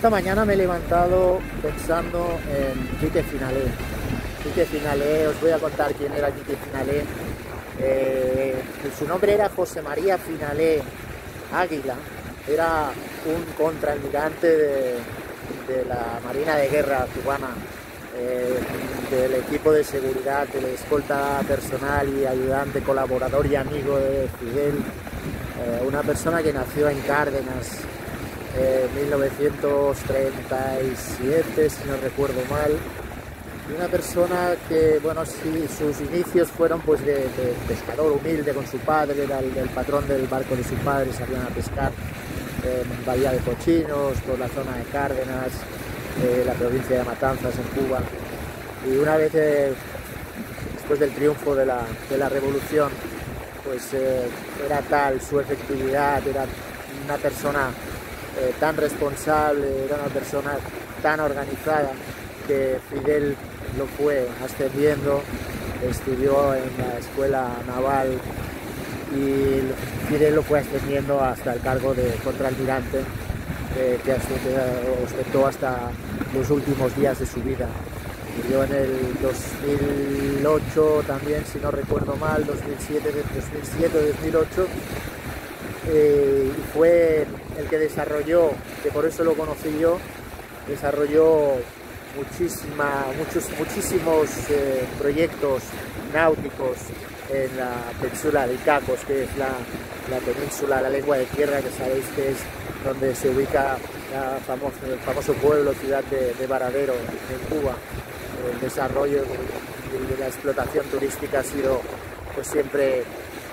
Esta mañana me he levantado pensando en Quique Finalé. Quique Finalé, os voy a contar quién era Quique Finalé. Eh, su nombre era José María Finalé Águila. Era un contraalmirante de, la Marina de Guerra cubana, eh, del equipo de seguridad, de la escolta personal y ayudante, colaborador y amigo de Fidel. Eh, una persona que nació en Cárdenas, 1937, si no recuerdo mal. Y una persona que, bueno, sí, sus inicios fueron pues de, de pescador humilde con su padre, era el, el, patrón del barco de su padre, salían a pescar en Bahía de Cochinos, por la zona de Cárdenas, eh, la provincia de Matanzas, en Cuba. Y una vez, eh, después del triunfo de la, de la revolución, pues eh, era tal su efectividad, era una persona eh, tan responsable, era una persona tan organizada que Fidel lo fue ascendiendo, estudió en la escuela naval y Fidel lo fue ascendiendo hasta el cargo de contraalmirante eh, que ostentó hasta los últimos días de su vida. Murió en el 2008 también, si no recuerdo mal, 2007, 2007-2008 eh, y fue el que desarrolló, que por eso lo conocí yo, desarrolló muchísima, muchos, muchísimos eh, proyectos náuticos en la península de Cacos, que es la, la, península, la lengua de tierra, que sabéis que es donde se ubica famoso, el famoso pueblo, ciudad de, de Varadero, en Cuba. El desarrollo de, de la explotación turística ha sido pues siempre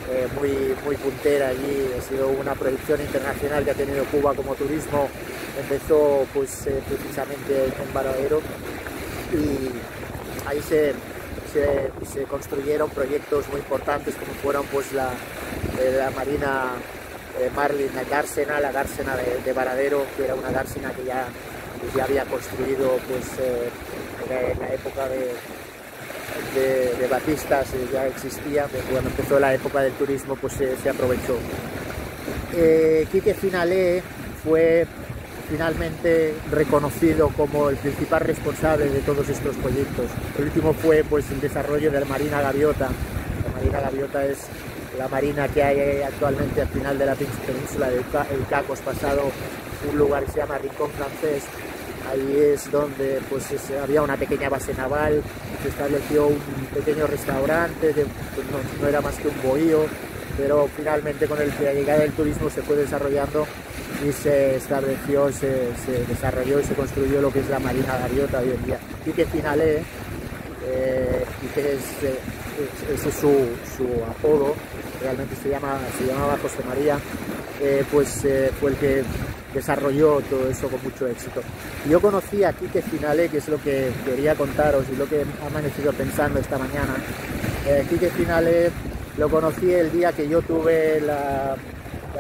eh, muy, muy puntera allí, ha sido una proyección internacional que ha tenido Cuba como turismo, empezó pues eh, precisamente en Varadero. Y ahí se, se, construyeron proyectos muy importantes como fueron pues la, eh, la Marina Marlin, la Gársena, la Gársena de, de, Varadero, que era una Gársena que ya, ya había construido pues en la época de, de, de batistas ya existía, pues cuando empezó la época del turismo pues se, aprovechó. Eh, Quique Finalé fue finalmente reconocido como el principal responsable de todos estos proyectos. El último fue pues el desarrollo de la Marina Gaviota. La Marina Gaviota es la marina que hay actualmente al final de la península del Cacos, pasado un lugar que se llama Rincón Francés, Ahí es donde pues, había una pequeña base naval, se estableció un pequeño restaurante, de, pues, no, era más que un bohío, pero finalmente con el, la llegada del turismo se fue desarrollando y se estableció, se, desarrolló y se construyó lo que es la Marina Gaviota hoy en día. Y que Finalé, eh, y que es, ese es su, su, apodo, realmente se, llama, se llamaba José María, eh, pues eh, fue el que desarrolló todo eso con mucho éxito. Yo conocí a Quique Finale, que es lo que quería contaros y lo que ha amanecido pensando esta mañana. Eh, Quique Finale lo conocí el día que yo tuve la,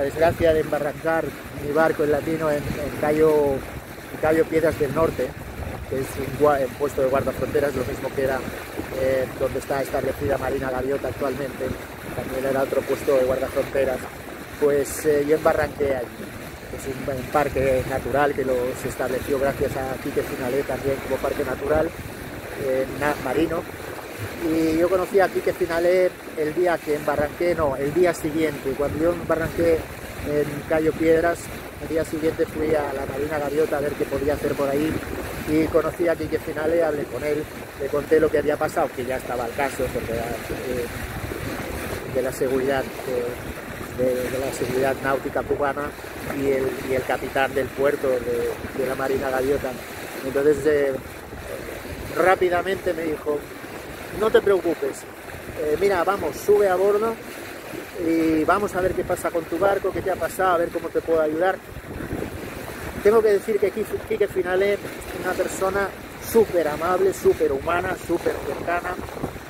desgracia de embarrancar mi barco en latino en, en Cayo, en Piedras del Norte, que es un, un puesto de guardafronteras, lo mismo que era eh, donde está establecida Marina Gaviota actualmente, también era otro puesto de guardafronteras. Pues eh, yo embarranqué allí es un, parque natural que lo, se estableció gracias a Quique Finalé también como parque natural eh, marino. Y yo conocí a Quique Finalé el día que embarranqué, no, el día siguiente, cuando yo embarranqué en Cayo Piedras, el día siguiente fui a la Marina Gaviota a ver qué podía hacer por ahí y conocí a Quique Finale, hablé con él, le conté lo que había pasado, que ya estaba al caso porque era, eh, de la seguridad de, de, la seguridad náutica cubana y el, capitán del puerto de, de, la Marina Gaviota. Entonces eh, rápidamente me dijo, no te preocupes, eh, mira, vamos, sube a bordo y vamos a ver qué pasa con tu barco, qué te ha pasado, a ver cómo te puedo ayudar. Tengo que decir que Quique Finale es una persona súper amable, súper humana, súper cercana,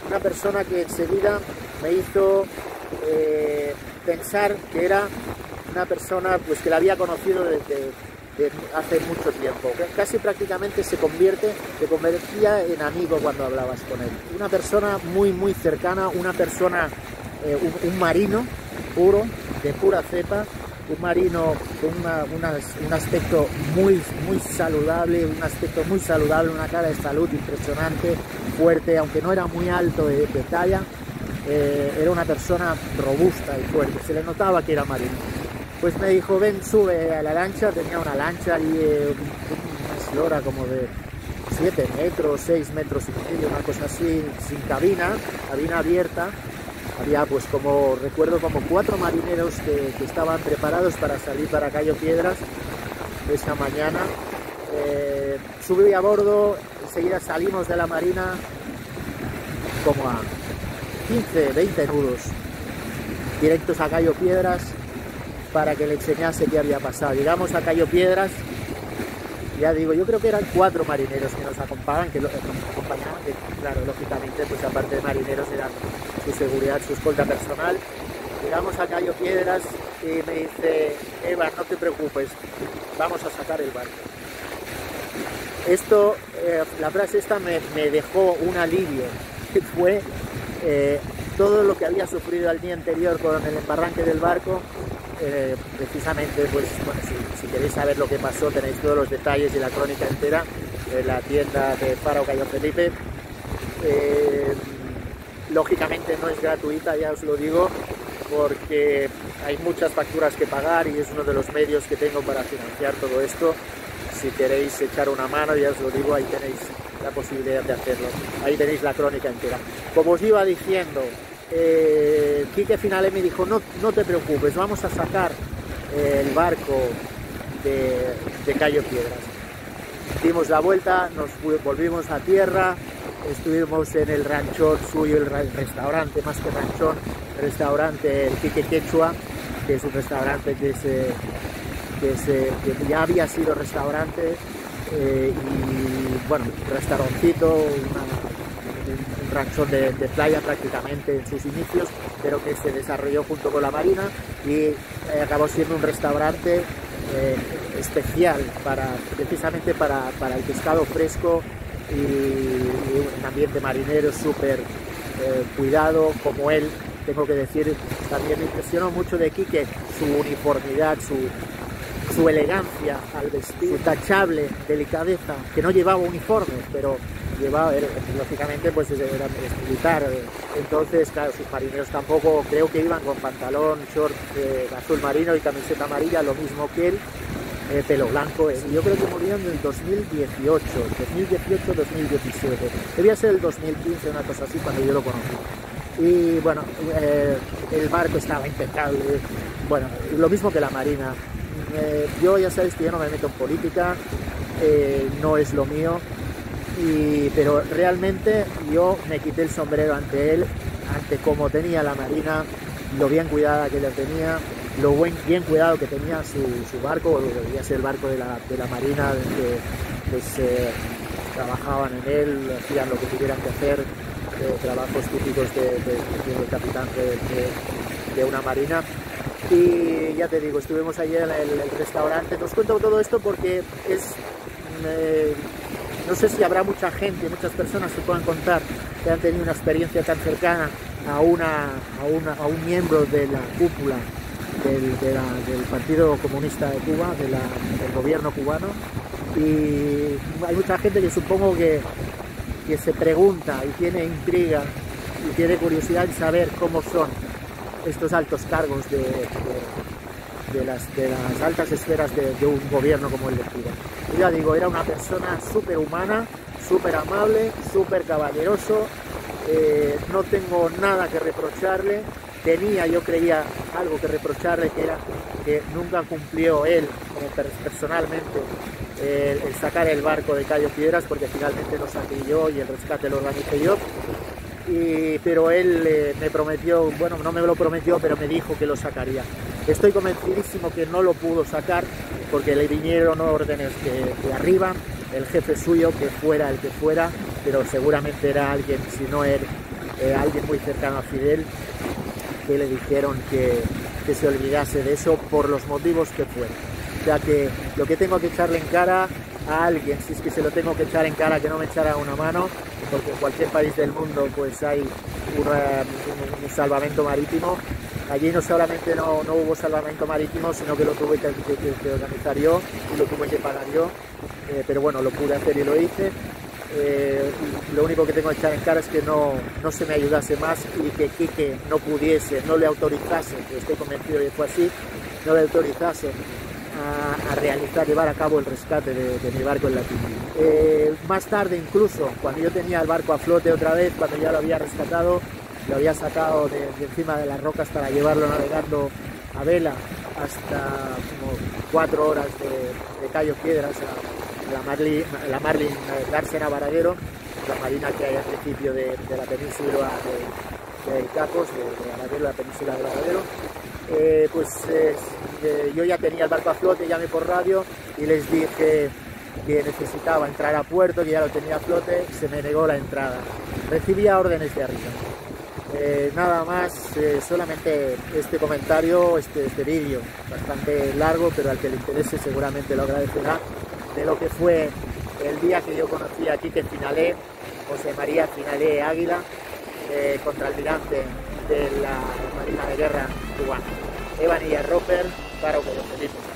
una persona que enseguida me hizo eh, pensar que era una persona pues, que la había conocido desde, hace mucho tiempo. Casi prácticamente se convierte, se convertía en amigo cuando hablabas con él. Una persona muy, muy cercana, una persona, eh, un, un, marino puro, de pura cepa, un marino con un aspecto muy, muy saludable, un aspecto muy saludable, una cara de salud impresionante, fuerte, aunque no era muy alto de, talla, eh, era una persona robusta y fuerte, se le notaba que era marino. Pues me dijo, ven, sube a la lancha, tenía una lancha y eh, una eslora como de 7 metros, 6 metros y medio, una cosa así, sin cabina, cabina abierta, había pues como, recuerdo como cuatro marineros que, estaban preparados para salir para Cayo Piedras esa mañana. Eh, subí a bordo, enseguida salimos de la marina como a 15, 20 nudos, directos a Cayo Piedras para que le enseñase qué había pasado. Llegamos a Cayo Piedras, ya digo, yo creo que eran cuatro marineros que nos acompañaban, que, nos acompañaban, que claro, lógicamente, pues aparte de marineros eran su seguridad, su escolta personal. Llegamos a Cayo Piedras y me dice, Eva, no te preocupes, vamos a sacar el barco. Esto, eh, la frase esta me, dejó un alivio, que fue eh, todo lo que había sufrido al día anterior con el embarranque del barco, eh, precisamente, pues si, queréis saber lo que pasó, tenéis todos los detalles y la crónica entera en la tienda de Faro Cayo Felipe. Eh, lógicamente no es gratuita, ya os lo digo, porque hay muchas facturas que pagar y es uno de los medios que tengo para financiar todo esto. Si queréis echar una mano, ya os lo digo, ahí tenéis la posibilidad de hacerlo. Ahí tenéis la crónica entera. Como os iba diciendo, eh, Quique me dijo, no, no te preocupes, vamos a sacar eh, el barco de, de Cayo Piedras. Dimos la vuelta, nos volvimos a tierra, estuvimos en el ranchón suyo, el restaurante, más que ranchón, restaurante El Quique Quechua, que es un restaurante que, se, que, ya había sido restaurante eh, y bueno, restaurancito, un ranchón de, playa prácticamente en sus inicios, pero que se desarrolló junto con la marina y eh, acabó siendo un restaurante eh, especial para, precisamente para, el pescado fresco y, un ambiente marinero súper eh, cuidado como él. Tengo que decir, también me impresionó mucho de Quique su uniformidad, su, su elegancia al vestir, su tachable delicadeza, que no llevaba uniforme, pero llevaba, lógicamente, pues era, militar. Entonces, claro, sus marineros tampoco creo que iban con pantalón, short azul marino y camiseta amarilla, lo mismo que él, eh, pelo blanco. Eh. yo creo que murieron en el 2018, 2018-2017. Debía ser el 2015, una cosa así, cuando yo lo conocí. Y bueno, eh, el barco estaba impecable. Bueno, lo mismo que la marina. Yo ya sabéis que yo no me meto en política, no es lo mío pero realmente yo me quité el sombrero ante él, ante cómo tenía la marina, lo bien cuidada que le tenía, lo buen, bien cuidado que tenía su, barco, o debía ser el barco de la, marina, que pues, eh, trabajaban en él, hacían lo que tuvieran que hacer, eh, trabajos típicos de, del capitán de, una marina. Y ya te digo, estuvimos allí en el, restaurante. Os cuento todo esto porque es eh, no sé si habrá mucha gente, muchas personas que puedan contar que han tenido una experiencia tan cercana a, una, a, un miembro de la cúpula del, Partido Comunista de Cuba, del gobierno cubano. Y hay mucha gente que supongo que, que se pregunta y tiene intriga y tiene curiosidad en saber cómo son estos altos cargos de, de, las, altas esferas de, un gobierno como el de Cuba. Y ya digo, era una persona súper humana, súper amable, súper caballeroso, eh, no tengo nada que reprocharle, tenía, yo creía, algo que reprocharle, que era que nunca cumplió él, personalmente, el, sacar el barco de Cayo Piedras, porque finalmente lo saqué yo y el rescate lo organicé yo. Y, pero él eh, me prometió, bueno, no me lo prometió, pero me dijo que lo sacaría. Estoy convencidísimo que no lo pudo sacar porque le vinieron órdenes de, arriba, el jefe suyo, que fuera el que fuera, pero seguramente era alguien, si no era eh, alguien muy cercano a Fidel, que le dijeron que, se olvidase de eso por los motivos que fueran. O sea que lo que tengo que echarle en cara a alguien, si es que se lo tengo que echar en cara, que no me echara una mano, porque en cualquier país del mundo pues hay un salvamento marítimo, Allí no solamente no, no hubo salvamento marítimo, sino que lo tuve que, que, organizar yo y lo tuve que pagar yo. Eh, pero bueno, lo pude hacer y lo hice. Eh, lo único que tengo que echar en cara es que no, no se me ayudase más y que Quique no pudiese, no le autorizase, que estoy convencido de que fue así, no le autorizase a, realizar, llevar a cabo el rescate de, mi barco en la eh, más tarde incluso, cuando yo tenía el barco a flote otra vez, cuando ya lo había rescatado, lo había sacado de, encima de las rocas para llevarlo navegando a vela hasta como cuatro horas de, de Cayo Piedras a, la Marlin, la Marlin Dársena Varadero, la marina que hay al principio de, la península de, de Capos, de, la península de Varadero. Eh, pues eh, yo ya tenía el barco a flote, llamé por radio y les dije que necesitaba entrar a puerto, que ya lo tenía a flote, se me negó la entrada. Recibía órdenes de arriba. Eh, nada más, solamente este comentario, este, este vídeo, bastante largo, pero al que le interese seguramente lo agradecerá, de lo que fue el día que yo conocí aquí que Finalé, José María Finalé Águila, eh, contraalmirante de la Marina de Guerra cubana. Evanilla Roper, para Felipe.